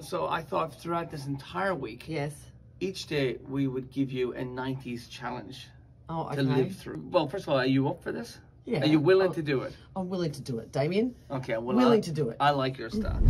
so I thought throughout this entire week, Yes. each day we would give you a 90s challenge Oh, okay. to live through. Well, first of all, are you up for this? Yeah. Are you willing Oh, to do it? I'm willing to do it, Damien. Okay, well, Willing I, to do it. I like your style.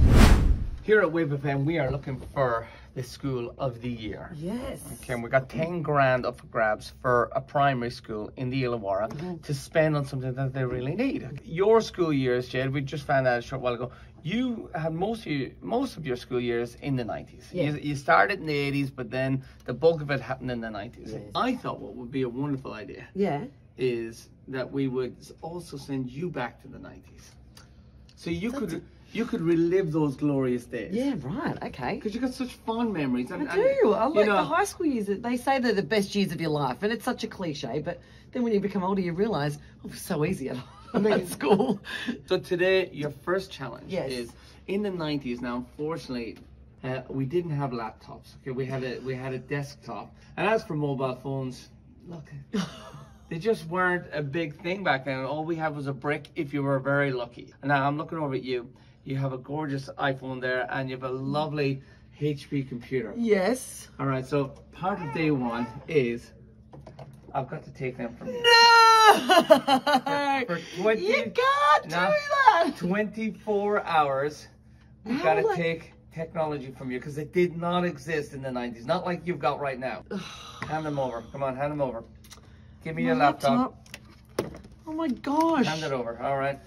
Here at Wave FM, we are looking for the school of the year. Yes. Okay, and we got 10 grand up for grabs for a primary school in the Illawarra Mm-hmm. to spend on something that they really need. Your school years, Jade, we just found out a short while ago, you had most of your, most of your school years in the 90s. Yeah. You, you started in the 80s, but then the bulk of it happened in the 90s. Yes. I thought what would be a wonderful idea Yeah. is that we would also send you back to the 90s. So you That's could you could relive those glorious days. Yeah, right. Okay. Because you got such fond memories. I And, do. I like know, the high school years. They say they're the best years of your life, and it's such a cliche. But then when you become older, you realise oh, it was so easy at, at school. So today, your first challenge Yes. is in the 90s. Now, unfortunately, uh, we didn't have laptops. Okay, we had a we had a desktop. And as for mobile phones, look, they just weren't a big thing back then. All we had was a brick if you were very lucky. And now I'm looking over at you. You have a gorgeous iPhone there, and you have a lovely HP computer. Yes. All right. So part of day one is I've got to take them from you. No. For 20 you can't No. do that. 24 hours. We How gotta will I- take technology from you because it did not exist in the 90s. Not like you've got right now. hand them over. Come on, hand them over. Give me My your laptop. Oh my gosh. Hand it over. All right.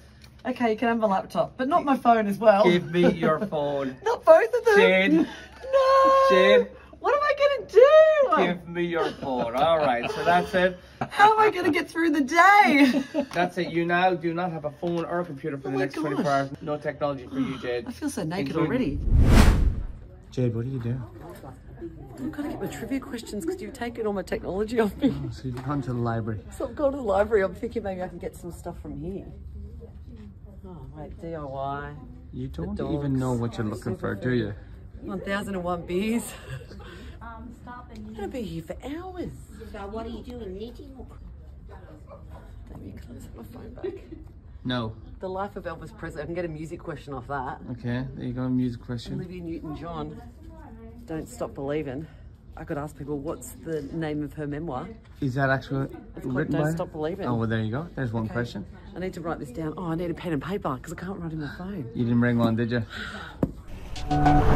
Okay, you can have my laptop, but not my phone as well. Give me your phone. Not both of them. Shane. No. Shane. What am I going to do? Give me your phone. All right. So that's it. How am I going to get through the day? That's it. You now do not have a phone or a computer for Oh the my next 24 hours. No technology for you, Jade. I feel so naked Including- already. Jade, what are you doing? I've got to get my trivia questions because you've taken all my technology off me. Oh, so you've gone to the library. So I've gone to the library. I'm thinking maybe I can get some stuff from here. DIY. You don't even know what you're looking for, do you? 1001 beers. Um, stop and I'm going to be here for hours. So what are you doing? Knitting? or- Damien, can I just have my phone back? No. The Life of Elvis Presley. I can get a music question off that. Okay, there you go, music question. Olivia Newton-John. Don't Stop Believing. I could ask people what's the name of her memoir. Is that actually It's written Don't by? Stop Believing. Oh, well, there you go. There's one Okay. question. I need to write this down. Oh, I need a pen and paper because I can't write in my phone. You didn't bring one, did you?